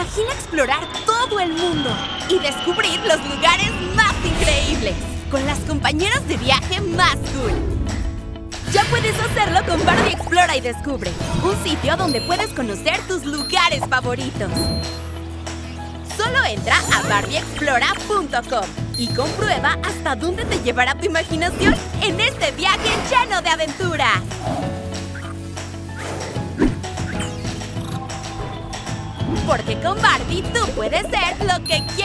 Imagina explorar todo el mundo y descubrir los lugares más increíbles con las compañeras de viaje más cool. Ya puedes hacerlo con Barbie Explora y Descubre, un sitio donde puedes conocer tus lugares favoritos. Solo entra a barbieexplora.com y comprueba hasta dónde te llevará tu imaginación en este viaje lleno de aventuras. Porque con Barbie tú puedes ser lo que quieras.